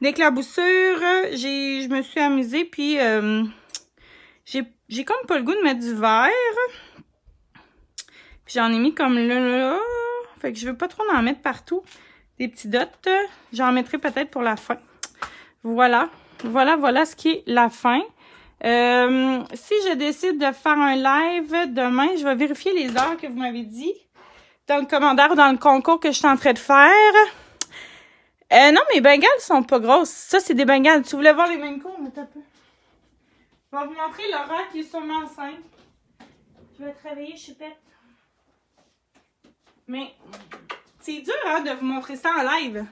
d'éclaboussure. J'ai, je me suis amusée, puis euh, j'ai, j'ai comme pas le goût de mettre du vert. Puis j'en ai mis comme là, là, Fait que je veux pas trop en mettre partout. Des petits dots. J'en mettrai peut-être pour la fin. Voilà. Voilà, voilà ce qui est la fin. Euh, si je décide de faire un live demain, je vais vérifier les heures que vous m'avez dit dans le commentaire ou dans le concours que je suis en train de faire. Euh, non, mes bengales sont pas grosses. Ça, c'est des bengales. Tu voulais voir les mêmes cours, mais t'as peu. Je vais vous montrer Laura qui est sûrement enceinte. Je vais travailler, je suis pète. Mais c'est dur hein, de vous montrer ça en live.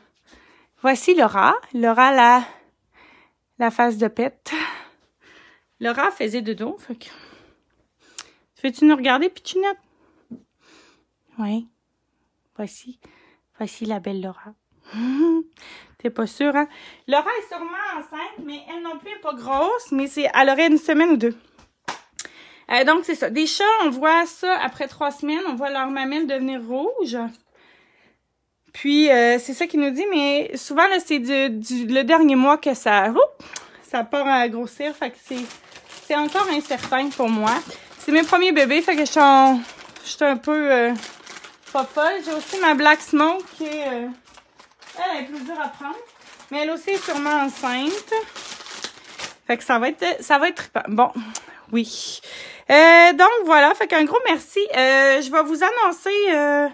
Voici Laura. Laura, la, la face de pète. Laura faisait de dos. Fait que... Fais-tu nous regarder, Pichinette? Oui. Voici. Voici la belle Laura. <laughs> T'es pas sûre, hein? Laura est sûrement enceinte, mais elle non plus est pas grosse, mais elle aurait une semaine ou deux. Euh, donc, c'est ça. Des chats, on voit ça après trois semaines. On voit leur mamelle devenir rouge. Puis, euh, c'est ça qu'il nous dit, mais souvent, là, c'est du, le dernier mois que ça, ça part à grossir. Fait que c'est, c'est encore incertain pour moi. C'est mes premiers bébés, fait que je suis, je suis un peu euh, pas folle. J'ai aussi ma Black Smoke qui est... Euh, elle est plus dure à prendre. Mais elle aussi est sûrement enceinte. Fait que ça va être, ça va être Bon, oui. Euh, donc voilà, fait qu'un gros merci. Euh, je vais vous annoncer euh,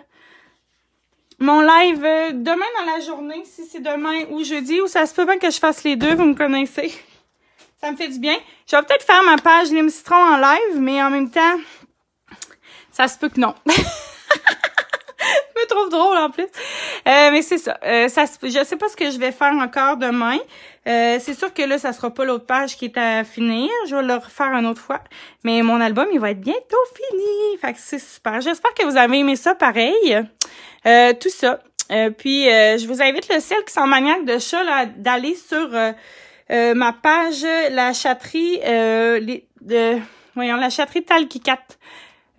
mon live demain dans la journée, si c'est demain ou jeudi, ou ça se peut bien que je fasse les deux, vous me connaissez. Ça me fait du bien. Je vais peut-être faire ma page Lime Citron en live, mais en même temps, ça se peut que non. <laughs> trouve drôle en plus. Euh, mais c'est ça. Euh, ça. Je sais pas ce que je vais faire encore demain. Euh, c'est sûr que là, ça sera pas l'autre page qui est à finir. Je vais le refaire une autre fois. Mais mon album, il va être bientôt fini. Fait que c'est super. J'espère que vous avez aimé ça pareil. tout ça. puis, je vous invite le ciel qui sont maniaques de chat d'aller sur ma page La Chatterie, les, de, voyons, La Chatterie Talkikat.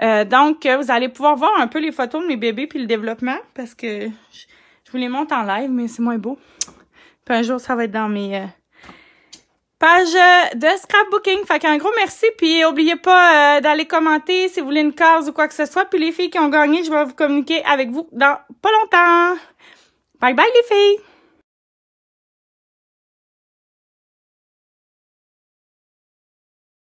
Euh, donc, vous allez pouvoir voir un peu les photos de mes bébés puis le développement parce que je vous les montre en live, mais c'est moins beau. Puis un jour, ça va être dans mes euh, pages de scrapbooking. Fait qu'un gros merci. Puis n'oubliez pas euh, d'aller commenter si vous voulez une case ou quoi que ce soit. Puis les filles qui ont gagné, je vais vous communiquer avec vous dans pas longtemps. Bye bye les filles!